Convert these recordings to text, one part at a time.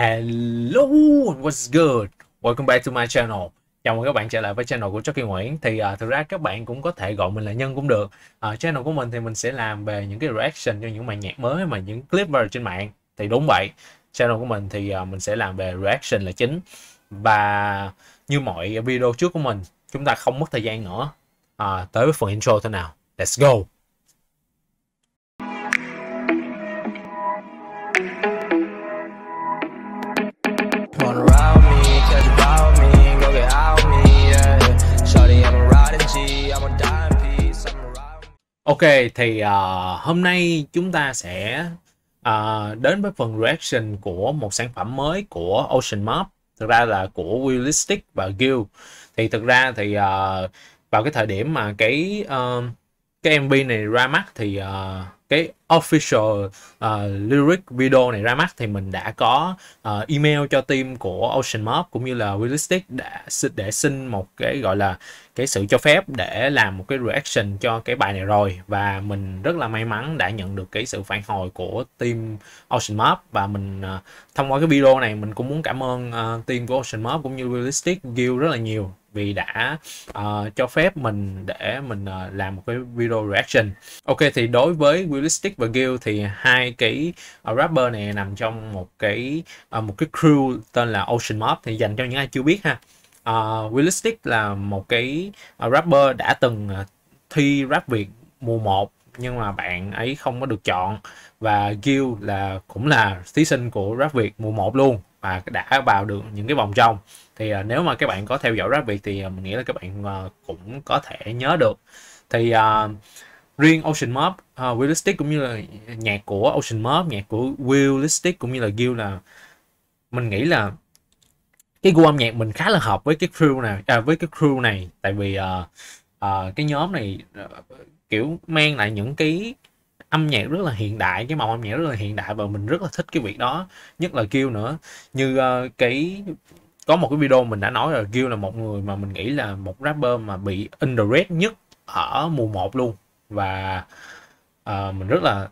Hello, what's good? Welcome back to my channel. Chào mừng các bạn trở lại với channel của Chucky Nguyễn. Thì uh, thực ra các bạn cũng có thể gọi mình là Nhân cũng được. Uh, channel của mình thì mình sẽ làm về những cái reaction cho những bài nhạc mới mà những clip vào trên mạng. Thì đúng vậy, channel của mình thì uh, mình sẽ làm về reaction là chính. Và như mọi video trước của mình, chúng ta không mất thời gian nữa. Uh, tới với phần intro thôi nào. Let's go! Ok thì uh, hôm nay chúng ta sẽ uh, đến với phần reaction của một sản phẩm mới của Ocean Map. thực ra là của Willistic và Gil thì thực ra thì uh, vào cái thời điểm mà cái uh, cái MV này ra mắt thì uh, cái official uh, lyric video này ra mắt thì mình đã có uh, email cho team của Ocean Mob cũng như là Realistic đã để xin một cái gọi là cái sự cho phép để làm một cái reaction cho cái bài này rồi. Và mình rất là may mắn đã nhận được cái sự phản hồi của team Ocean Mob và mình uh, thông qua cái video này mình cũng muốn cảm ơn uh, team của Ocean Mob cũng như Realistic Guild rất là nhiều vì đã uh, cho phép mình để mình uh, làm một cái video reaction. Ok thì đối với Realistic và Gil thì hai cái uh, rapper này nằm trong một cái uh, một cái crew tên là Ocean Mob thì dành cho những ai chưa biết ha. Uh, Realistic là một cái uh, rapper đã từng uh, thi rap Việt mùa 1 nhưng mà bạn ấy không có được chọn và Gil là cũng là thí sinh của rap Việt mùa 1 luôn và đã vào được những cái vòng trong. Thì uh, nếu mà các bạn có theo dõi rap Việt thì uh, mình nghĩ là các bạn uh, cũng có thể nhớ được. Thì uh, riêng Ocean Mob, uh, Realistic cũng như là nhạc của Ocean Mob, nhạc của Realistic cũng như là Gil là mình nghĩ là cái gu âm nhạc mình khá là hợp với cái crew này à, với cái crew này. Tại vì uh, uh, cái nhóm này uh, kiểu mang lại những cái âm nhạc rất là hiện đại cái màu âm nhạc rất là hiện đại và mình rất là thích cái việc đó nhất là kêu nữa. Như uh, cái có một cái video mình đã nói là kêu là một người mà mình nghĩ là một rapper mà bị underrated nhất ở mùa 1 luôn. Và uh, mình rất là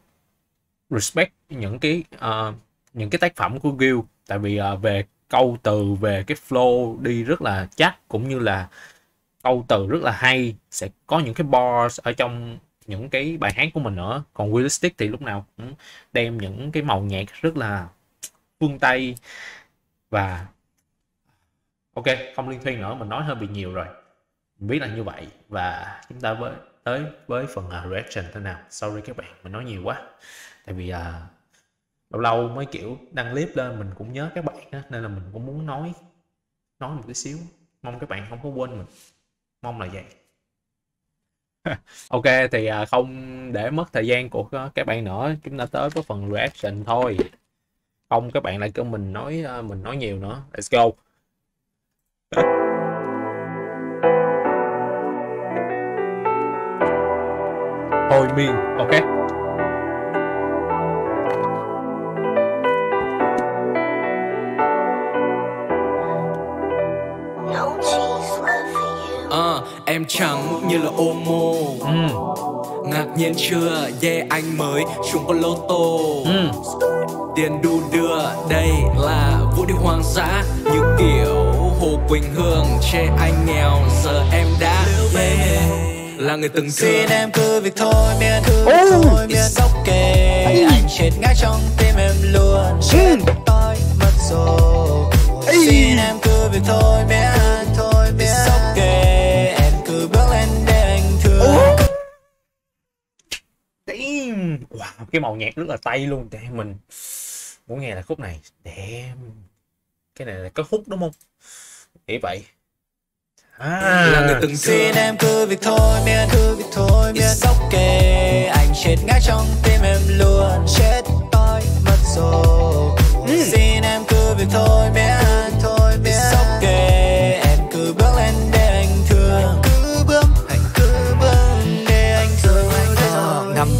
respect những cái uh, những cái tác phẩm của Gil tại vì uh, về câu từ về cái flow đi rất là chắc cũng như là câu từ rất là hay sẽ có những cái bars ở trong những cái bài hát của mình nữa. Còn realistic thì lúc nào cũng đem những cái màu nhạc rất là phương tây. Và ok không liên thuyên nữa mình nói hơi bị nhiều rồi. Mình biết là như vậy. Và chúng ta với tới với phần uh, reaction thế nào? Sorry các bạn mình nói nhiều quá. Tại vì uh, lâu lâu mới kiểu đăng clip lên mình cũng nhớ các bạn đó, nên là mình cũng muốn nói nói một tí xíu. Mong các bạn không có quên mình. Mong là vậy. ok thì uh, không để mất thời gian của các bạn nữa chúng ta tới với phần reaction thôi. Không các bạn lại kêu mình nói uh, mình nói nhiều nữa. Let's go. Thôi miên, ok. Trắng như là Omo Ừ, Ngạc nhiên chưa, yeah anh mới trúng con lô tô. Ừ, Tiền đu đưa, đây là vũ đi hoang dã Như kiểu Hồ Quỳnh Hương chê anh nghèo Giờ em đã yeah, là người từng thương. Xin em cứ việc thôi, miễn cứ việc thôi, miễn ok Anh chết ngã trong tim cái màu nhạc rất là tay luôn. Để mình muốn nghe là khúc này. Damn. cái này là có hút đúng không? Nghĩ vậy. Là người à, từng Xin em cứ việc thôi, miễn cứ việc thôi, miễn ok Anh chết ngã trong tim em luôn, chết tôi mất rồi. Xin em cứ việc thôi, miễn thôi, miễn ok Em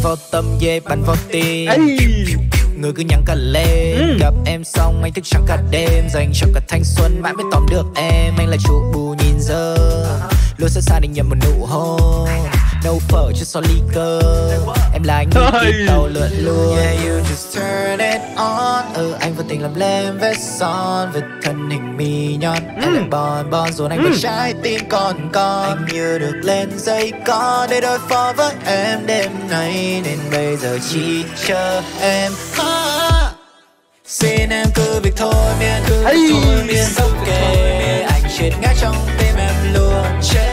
Vào tâm, yeah, bắn vào tim. Người cứ nhắn cả lên Gặp em xong anh thức trắng cả đêm. Dành cho cả thanh xuân mãi mới tóm được em. Anh là chủ bù nhìn giờ Luôn sẵn sàng để nhận một nụ hôn nấu phở cho so ly cơ em là anh đi tàu lượn luôn. Yeah you just turn it on. Ừ anh vô tình làm lên vết son với thân hình mì nhọn em lại bon bon rồi anh với trái tim còn con. Anh như được lên dây con để đối phó với em. Đêm nay nên bây giờ chỉ chờ em. Ah. Xin em cứ việc thôi miên cứ việc thôi miên kề. Anh chết ngã trong tim em luôn. Chết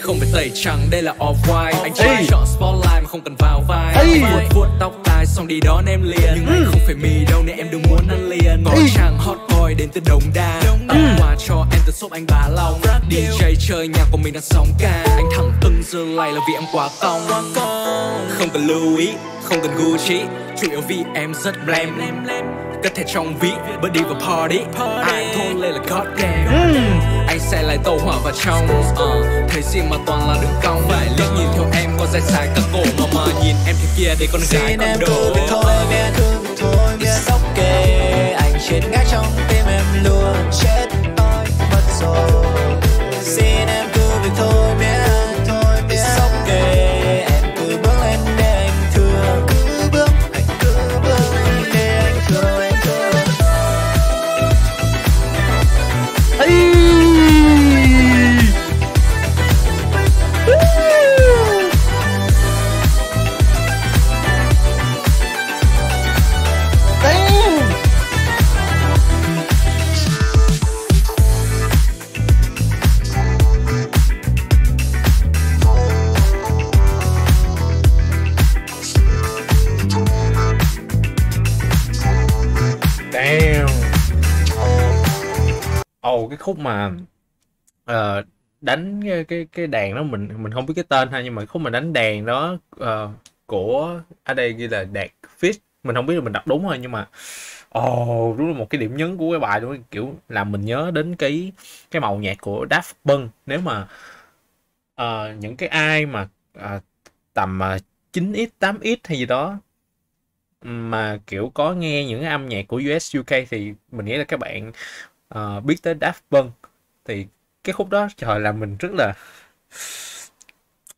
không phải tẩy trắng, đây là off-white Anh chỉ chọn spotlight mà không cần vào vai. Vuốt vuốt tóc tai xong đi đón em liền. Nhưng anh không phải mì đâu nên em đừng muốn ăn liền. Có chàng hot boy đến từ Đồng Đa. Tặng quà cho em từ shop anh Bá Long. DJ chơi nhạc của mình đang sóng ca. Anh thẳng từng giờ lại là vì em quá cong. Không cần lưu ý, không cần Gucci. Chủ yếu vì em rất blem. Cất thẻ trong ví, bữa đi vào party. Ai thôn lên là god sẽ lại tàu hỏa vào trong. Uh, Thấy gì mà toàn là đường cong. Phải liếc nhìn theo em có dài dài các cổ Mà mà nhìn em thế kia để con gái con đồ thôi Ồ cái khúc mà uh, đánh cái, cái cái đàn đó mình mình không biết cái tên ha nhưng mà khúc mà đánh đàn đó uh, của ở đây ghi là Đạt Fish mình không biết là mình đọc đúng rồi nhưng mà ồ đúng là một cái điểm nhấn của cái bài đó kiểu làm mình nhớ đến cái cái màu nhạc của Daft Punk. Nếu mà uh, những cái ai mà uh, tầm uh, 9x 8x hay gì đó mà kiểu có nghe những âm nhạc của US UK thì mình nghĩ là các bạn uh, biết tới Daft Punk. Thì cái khúc đó trời làm mình rất là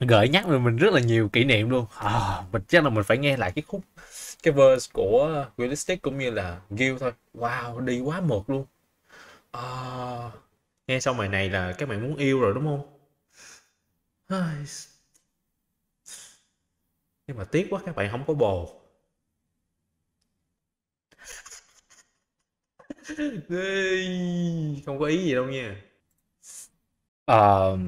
gợi nhắc về mình rất là nhiều kỷ niệm luôn. À, mình chắc là mình phải nghe lại cái khúc cái verse của Realistic cũng như là Gil thôi. Wow đi quá mượt luôn. À, nghe xong bài này là các bạn muốn yêu rồi đúng không? Nhưng mà tiếc quá các bạn không có bồ. không có ý gì đâu nha. Uh,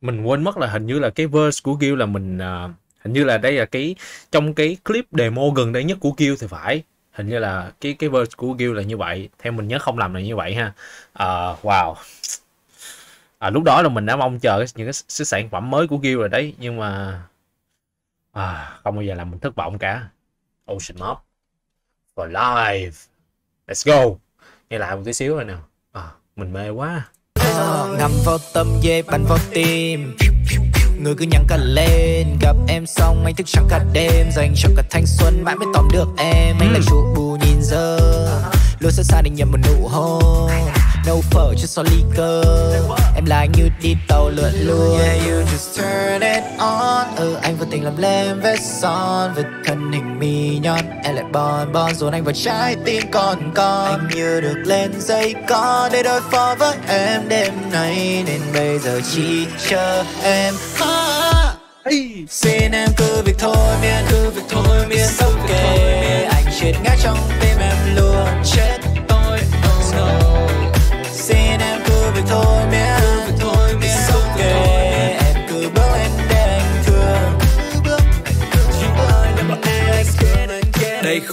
mình quên mất là hình như là cái verse của Gil là mình uh, hình như là đây là cái trong cái clip demo gần đây nhất của Gil thì phải. Hình như là cái cái verse của Gil là như vậy. Theo mình nhớ không làm là như vậy ha. Uh, wow. À, lúc đó là mình đã mong chờ những cái, cái sản phẩm mới của Gil rồi đấy nhưng mà à, không bao giờ làm mình thất vọng cả. Ocean Mob for life. Let's go nghe lại một tí xíu rồi nào. À, mình mê quá. Ờ, ngắm vào tâm dê bắn vào tim. Người cứ nhắn cả lên Gặp em xong anh thức trắng cả đêm. Dành cho cả thanh xuân mãi mới tóm được em. Anh là chủ bù nhìn giờ. Luôn sẵn sàng để nhận một nụ hôn Nấu phở cho so ly cơ? Em là anh như đi tàu lượn luôn. Yeah you just turn it on. Ừ anh vô tình làm lên vết son Với thân hình mì nhọn Em lại bon bon. Dồn anh vào trái tim còn con. Anh như được lên dây con Để đối phó với em đêm nay. Nên bây giờ chỉ chờ em. Ah. Xin em cứ việc thôi miên cứ việc thôi miên sốc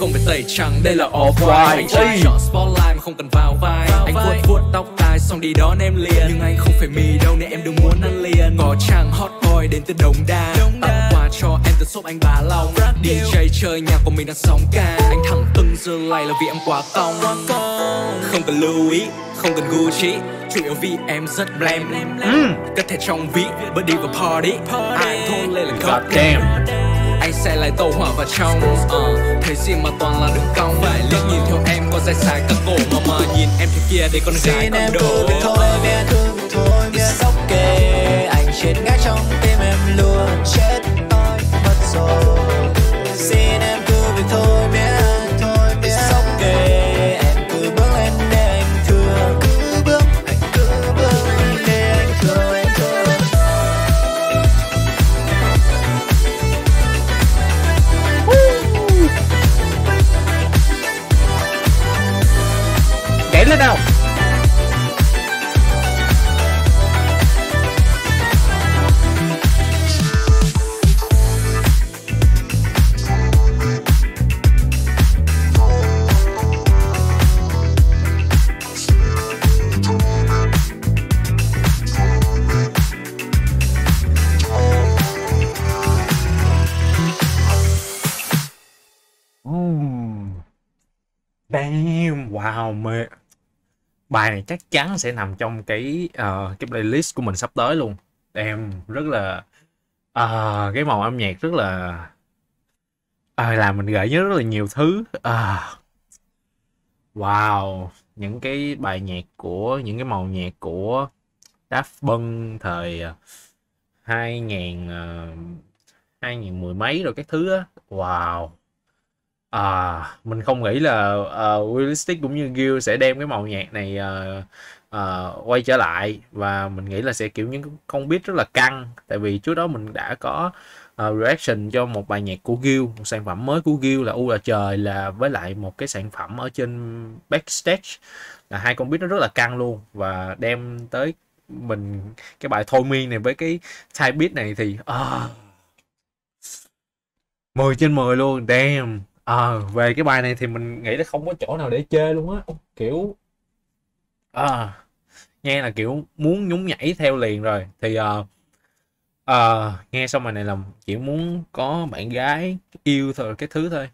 không phải tẩy trắng, đây là off-white Anh chỉ chọn spotlight mà không cần vào vai. Anh vuốt vuốt tóc tai xong đi đón em liền. Nhưng anh không phải mì đâu nên em đừng muốn ăn liền. Có chàng hot boy đến từ Đồng Đa. Tặng quà cho em từ shop anh Bá Long. DJ chơi nhạc của mình đang sóng ca. Anh thẳng từng giờ lại là vì em quá cong. Không cần lưu ý, không cần Gucci. Chủ yếu vì em rất blem Cất thẻ trong ví, bữa đi vào party. Ai thôn lên là God damn. Xe lại tàu hỏa vào trong uh, thấy gì mà toàn là đường cong? Phải liếc nhìn theo em có dài dài các cổ mà mà nhìn em thế kia để con gái con đồ thôi nhảy lên nào Damn, wow mate bài này chắc chắn sẽ nằm trong cái uh, cái playlist của mình sắp tới luôn. Em rất là uh, cái màu âm nhạc rất là uh, làm mình gợi nhớ rất là nhiều thứ. Uh, wow những cái bài nhạc của những cái màu nhạc của Daft Punk thời 2000 uh, 2010 mấy rồi các thứ á. Wow. À, mình không nghĩ là ờ, uh, Realistic cũng như Gil sẽ đem cái màu nhạc này uh, uh, quay trở lại. Và mình nghĩ là sẽ kiểu những không biết rất là căng. Tại vì trước đó mình đã có uh, reaction cho một bài nhạc của Gil một sản phẩm mới của Gil là U là trời là với lại một cái sản phẩm ở trên backstage. Là hai con biết nó rất là căng luôn. Và đem tới mình cái bài thôi miên này với cái type beat này thì uh, 10 trên 10 luôn. Damn. Ờ, về cái bài này thì mình nghĩ là không có chỗ nào để chơi luôn á. Kiểu à, nghe là kiểu muốn nhún nhảy theo liền rồi. Thì à, à, nghe xong bài này là chỉ muốn có bạn gái yêu thôi cái thứ thôi.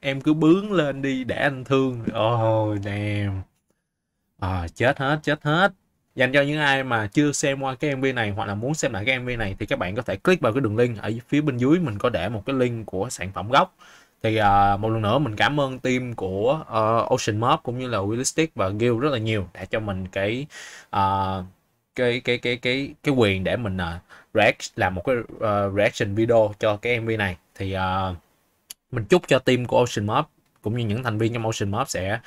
Em cứ bướng lên đi để anh thương. Oh damn. À, chết hết chết hết. Dành cho những ai mà chưa xem qua cái MV này hoặc là muốn xem lại cái MV này thì các bạn có thể click vào cái đường link ở phía bên dưới. Mình có để một cái link của sản phẩm gốc thì uh, một lần nữa mình cảm ơn team của uh, Ocean Mob cũng như là Willistic và Gil rất là nhiều đã cho mình cái uh, cái cái cái cái cái quyền để mình uh, react làm một cái uh, reaction video cho cái MV này. Thì uh, mình chúc cho team của Ocean Mob cũng như những thành viên trong Ocean Mob sẽ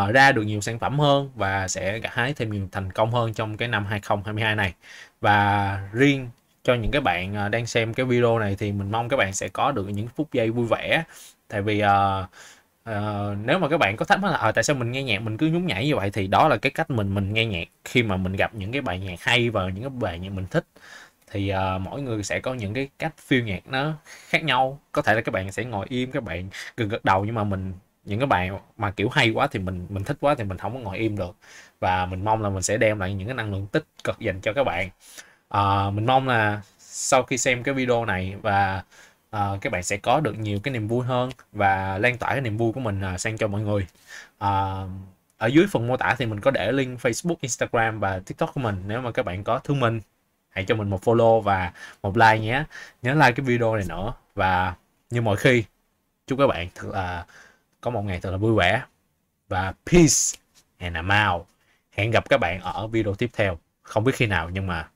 uh, ra được nhiều sản phẩm hơn và sẽ gặt hái thêm nhiều thành công hơn trong cái năm 2022 này. Và riêng cho những cái bạn à, đang xem cái video này thì mình mong các bạn sẽ có được những phút giây vui vẻ. Tại vì uh, uh, nếu mà các bạn có thắc mắc là à, tại sao mình nghe nhạc mình cứ nhún nhảy như vậy? thì đó là cái cách mình mình nghe nhạc khi mà mình gặp những cái bài nhạc hay và những cái bài nhạc mình thích. Thì uh, mỗi người sẽ có những cái cách phiêu nhạc nó khác nhau. Có thể là các bạn sẽ ngồi im các bạn gật gật đầu nhưng mà mình những cái bài mà kiểu hay quá thì mình mình thích quá thì mình không có ngồi im được. Và mình mong là mình sẽ đem lại những cái năng lượng tích cực dành cho các bạn. Ờ, mình mong là sau khi xem cái video này và ờ, các bạn sẽ có được nhiều cái niềm vui hơn và lan tỏa cái niềm vui của mình ờ, sang cho mọi người. Ờ, ở dưới phần mô tả thì mình có để link Facebook, Instagram và TikTok của mình. Nếu mà các bạn có thương mình hãy cho mình một follow và một like nhé. Nhớ like cái video này nữa. Và như mọi khi chúc các bạn thật là có một ngày thật là vui vẻ. Và peace and I'm out. Hẹn gặp các bạn ở video tiếp theo. Không biết khi nào nhưng mà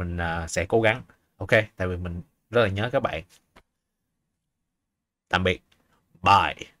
mình uh, sẽ cố gắng. Ok tại vì mình rất là nhớ các bạn. Tạm biệt. Bye.